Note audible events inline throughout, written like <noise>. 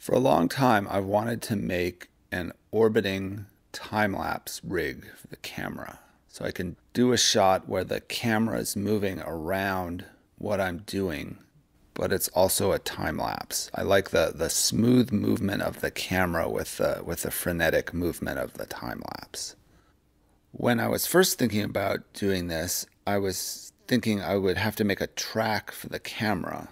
For a long time, I've wanted to make an orbiting time lapse rig for the camera. So I can do a shot where the camera is moving around what I'm doing, but it's also a time lapse. I like the, the smooth movement of the camera with the, with the frenetic movement of the time lapse. When I was first thinking about doing this, I was thinking I would have to make a track for the camera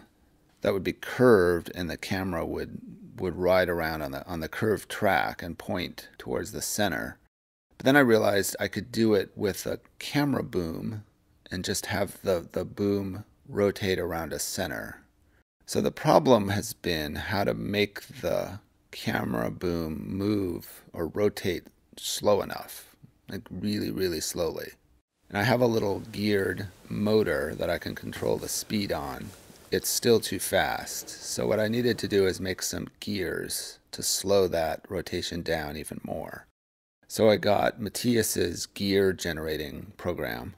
that would be curved and the camera would would ride around on the on the curved track and point towards the center. But then I realized I could do it with a camera boom and just have the, the boom rotate around a center. So the problem has been how to make the camera boom move or rotate slow enough, like really, really slowly. And I have a little geared motor that I can control the speed on it's still too fast. So what I needed to do is make some gears to slow that rotation down even more. So I got Matthias's gear generating program.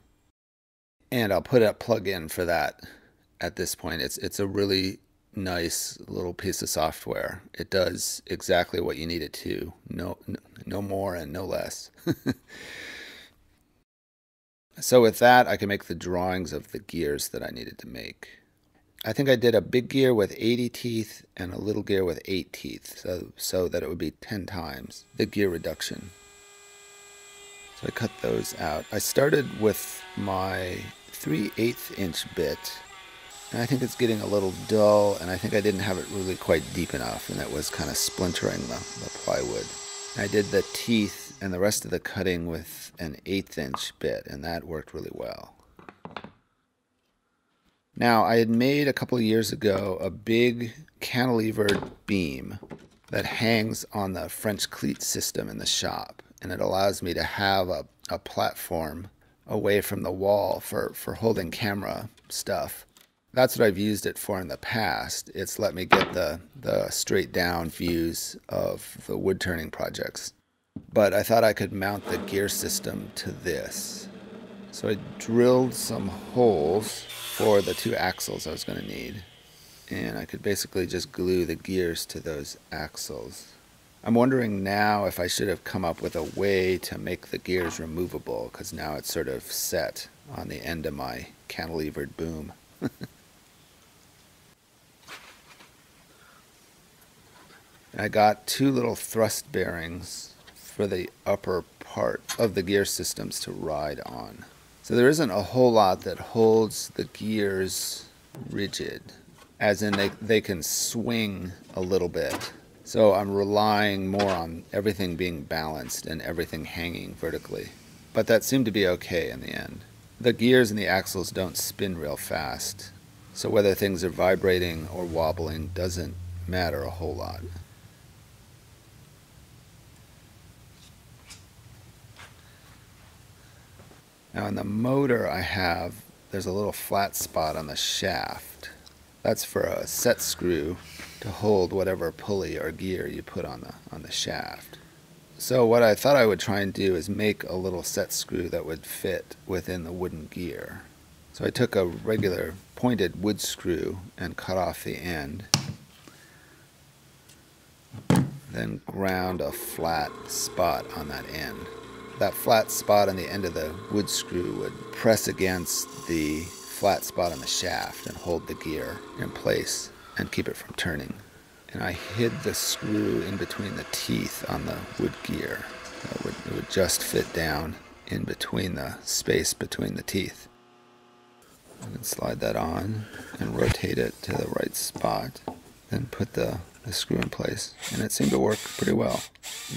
And I'll put a plug-in for that at this point. It's it's a really nice little piece of software. It does exactly what you need it to. No no more and no less. <laughs> so with that, I can make the drawings of the gears that I needed to make. I think I did a big gear with 80 teeth and a little gear with 8 teeth, so, so that it would be 10 times the gear reduction. So I cut those out. I started with my 3 8 inch bit, and I think it's getting a little dull, and I think I didn't have it really quite deep enough, and it was kind of splintering the, the plywood. I did the teeth and the rest of the cutting with an eighth inch bit, and that worked really well. Now, I had made a couple years ago a big cantilevered beam that hangs on the French cleat system in the shop, and it allows me to have a, a platform away from the wall for, for holding camera stuff. That's what I've used it for in the past. It's let me get the, the straight down views of the wood turning projects. But I thought I could mount the gear system to this. So I drilled some holes for the two axles I was going to need. And I could basically just glue the gears to those axles. I'm wondering now if I should have come up with a way to make the gears removable because now it's sort of set on the end of my cantilevered boom. <laughs> I got two little thrust bearings for the upper part of the gear systems to ride on. So there isn't a whole lot that holds the gears rigid, as in they, they can swing a little bit. So I'm relying more on everything being balanced and everything hanging vertically. But that seemed to be okay in the end. The gears and the axles don't spin real fast, so whether things are vibrating or wobbling doesn't matter a whole lot. Now in the motor I have, there's a little flat spot on the shaft. That's for a set screw to hold whatever pulley or gear you put on the, on the shaft. So what I thought I would try and do is make a little set screw that would fit within the wooden gear. So I took a regular pointed wood screw and cut off the end. Then ground a flat spot on that end that flat spot on the end of the wood screw would press against the flat spot on the shaft and hold the gear in place and keep it from turning. And I hid the screw in between the teeth on the wood gear. It would, it would just fit down in between the space between the teeth. Can slide that on and rotate it to the right spot. Then put the the screw in place, and it seemed to work pretty well.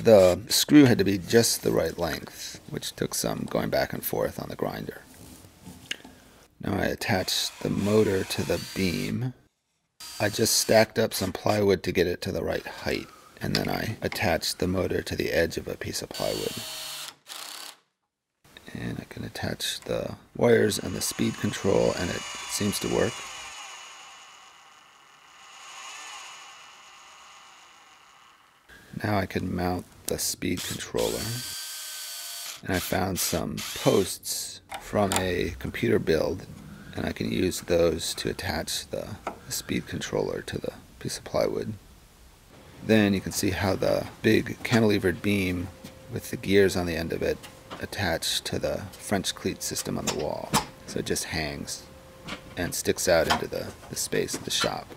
The screw had to be just the right length, which took some going back and forth on the grinder. Now I attached the motor to the beam. I just stacked up some plywood to get it to the right height, and then I attached the motor to the edge of a piece of plywood. And I can attach the wires and the speed control, and it seems to work. Now I can mount the speed controller. And I found some posts from a computer build and I can use those to attach the speed controller to the piece of plywood. Then you can see how the big cantilevered beam with the gears on the end of it attached to the French cleat system on the wall. So it just hangs and sticks out into the, the space of the shop.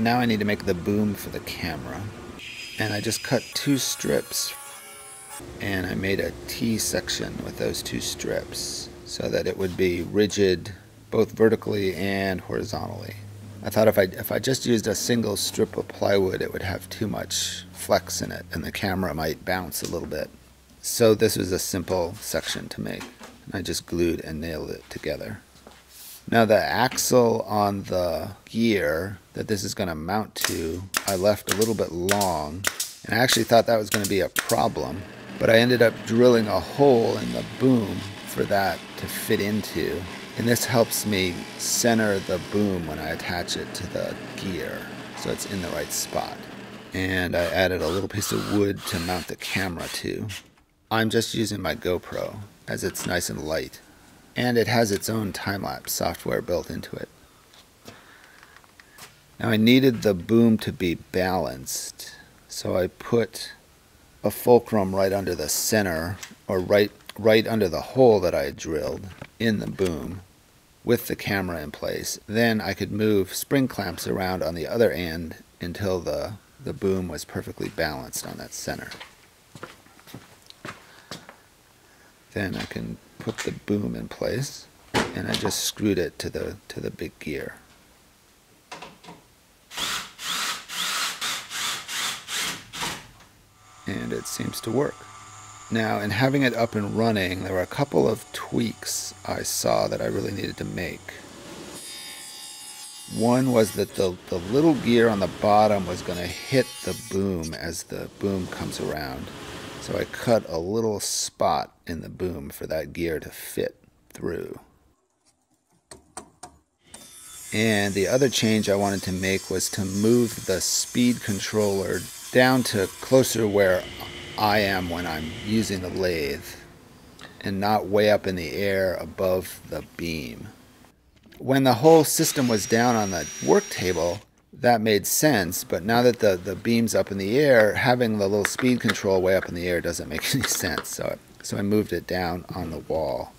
Now I need to make the boom for the camera. And I just cut two strips and I made a T section with those two strips so that it would be rigid both vertically and horizontally. I thought if I, if I just used a single strip of plywood, it would have too much flex in it and the camera might bounce a little bit. So this was a simple section to make. I just glued and nailed it together. Now the axle on the gear that this is going to mount to, I left a little bit long. And I actually thought that was going to be a problem. But I ended up drilling a hole in the boom for that to fit into. And this helps me center the boom when I attach it to the gear so it's in the right spot. And I added a little piece of wood to mount the camera to. I'm just using my GoPro as it's nice and light. And it has its own time-lapse software built into it. Now I needed the boom to be balanced, so I put a fulcrum right under the center, or right, right under the hole that I had drilled in the boom with the camera in place. Then I could move spring clamps around on the other end until the, the boom was perfectly balanced on that center. Then I can put the boom in place and I just screwed it to the to the big gear. And it seems to work. Now, in having it up and running, there were a couple of tweaks I saw that I really needed to make. One was that the, the little gear on the bottom was going to hit the boom as the boom comes around. So I cut a little spot in the boom for that gear to fit through. And the other change I wanted to make was to move the speed controller down to closer where I am when I'm using the lathe and not way up in the air above the beam. When the whole system was down on the work table, that made sense, but now that the, the beam's up in the air, having the little speed control way up in the air doesn't make <laughs> any sense. So, so I moved it down on the wall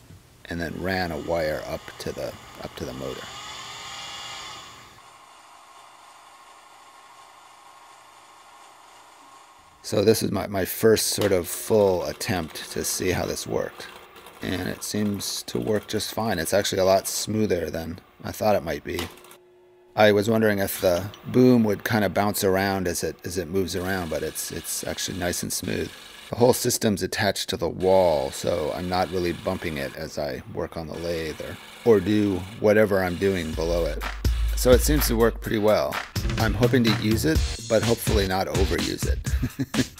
and then ran a wire up to the, up to the motor. So this is my, my first sort of full attempt to see how this worked. And it seems to work just fine. It's actually a lot smoother than I thought it might be. I was wondering if the boom would kind of bounce around as it as it moves around, but it's it's actually nice and smooth. The whole system's attached to the wall, so I'm not really bumping it as I work on the lathe or, or do whatever I'm doing below it. So it seems to work pretty well. I'm hoping to use it, but hopefully not overuse it. <laughs>